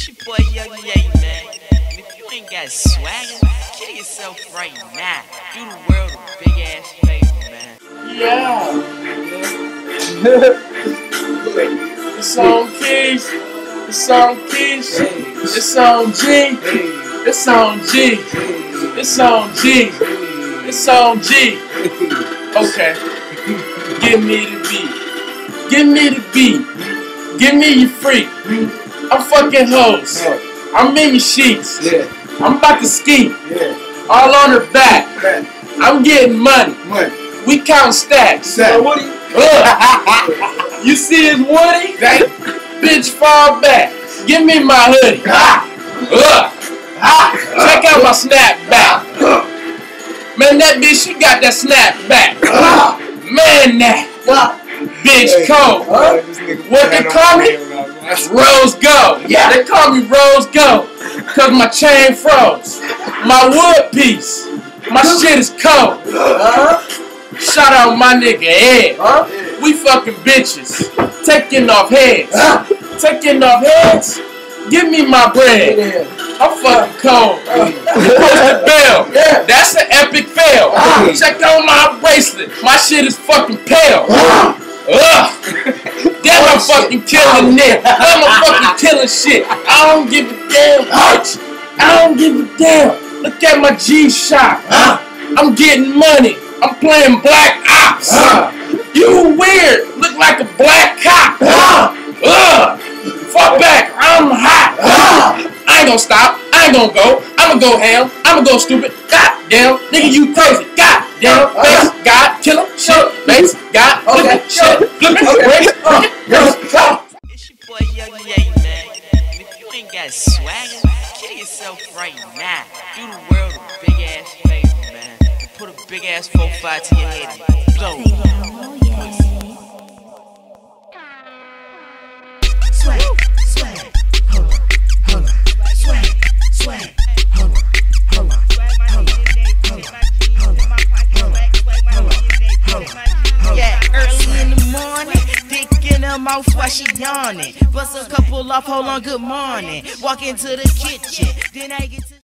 It's your boy Young Ye, man. And if you ain't got swagger, kill yourself right now. Do the world a big ass favor, man. Yeah. it's on Keys. It's on Keys. It's on G. It's on G. It's on G. It's on G. Okay. Give me the beat. Give me the beat. Give me your freak. I'm fucking hoes. I'm in your sheets. Yeah, I'm about to ski. yeah, All on her back. man. I'm getting money. Money. We count stacks. Sad. Ugh. you see his Woody? That. Bitch, fall back. Give me my hoodie. Ah. Ugh. Check out my snapback. Man, that bitch, she got that snapback. Ah. Man, that bitch cold. Huh? What they call me? Rose Gold. Yeah, they call me Rose Gold. Cause my chain froze. My wood piece. My shit is cold. Huh? Shout out my nigga Ed. Huh? We fucking bitches. Taking off heads. Ah. Taking off heads. Give me my bread. I'm fucking cold. Post the bell. Yeah. That's an epic fail. Ah. Check out my bracelet. My shit is fucking pale. Ah. I'm fucking killing it. I'm a fucking killing shit. I don't give a damn much. I don't give a damn. Look at my G shot. I'm getting money. I'm playing black ops. Ah. You weird. Look like a black cop. Ugh. Fuck back. I'm hot. I ain't gonna stop. I ain't gonna go. I'ma go ham. I'ma go stupid. God damn. Nigga, you crazy. God damn. Face. God. Kill him. Shit. Face. God. Okay. Shit. Flipping. Okay. Break. Uh, yes. Ah. It's your boy Young Ye, man. And if you ain't got swagger, kill yourself right now. Do the world a big ass favor, man. And put a big ass 4-5 to your head and blow. Mouth while she yawning. Bust a couple off, hold on, good morning. Walk into the kitchen, then I get.